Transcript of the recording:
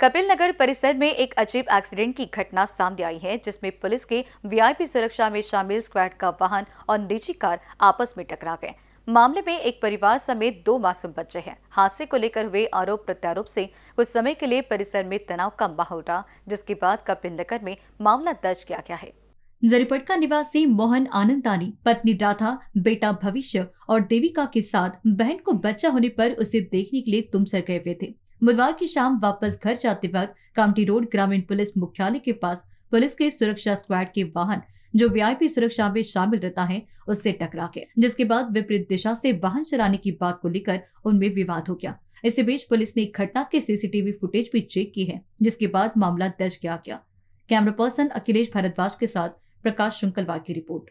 कपिल नगर परिसर में एक अजीब एक्सीडेंट की घटना सामने आई है, जिसमें पुलिस के वीआईपी सुरक्षा में शामिल स्क्वाड का वाहन और निजी कार आपस में टकरा गए। मामले में एक परिवार समेत दो मासूम बच्चे हैं। हादसे को लेकर हुए आरोप प्रत्यारोप से कुछ समय के लिए परिसर में तनाव का माहौल रहा, जिसके बाद कपिल नगर में मामला दर्ज किया गया है। जरीपटका निवासी मोहन आनंदानी, पत्नी राधा, बेटा भविष्य और देविका के साथ बहन को बच्चा होने पर उसे देखने के लिए तुमसर गए हुए थे। बुधवार की शाम वापस घर जाते वक्त कामटी रोड ग्रामीण पुलिस मुख्यालय के पास पुलिस के सुरक्षा स्क्वाड के वाहन, जो वीआईपी सुरक्षा में शामिल रहता है, उससे टकरा गया जिसके बाद विपरीत दिशा से वाहन चलाने की बात को लेकर उनमें विवाद हो गया। इसी बीच पुलिस ने घटना के सीसीटीवी फुटेज भी चेक की है, जिसके बाद मामला दर्ज किया गया। कैमरा पर्सन अखिलेश भारद्वाज के साथ प्रकाश शुंकलवार की रिपोर्ट।